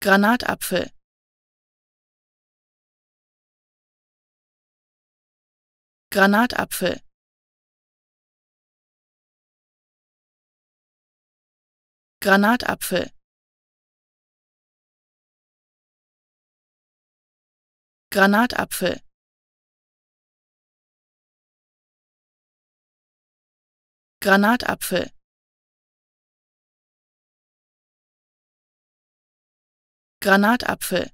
Granatapfel. Granatapfel. Granatapfel. Granatapfel. Granatapfel Granatapfel.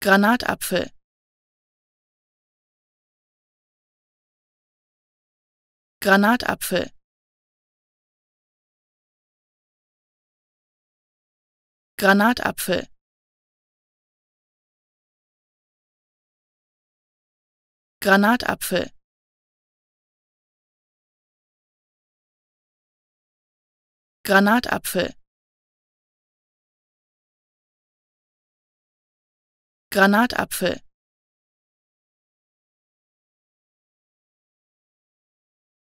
Granatapfel. Granatapfel. Granatapfel. Granatapfel Granatapfel. Granatapfel.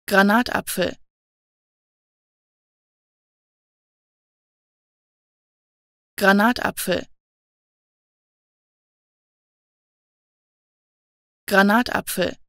Granatapfel. Granatapfel. Granatapfel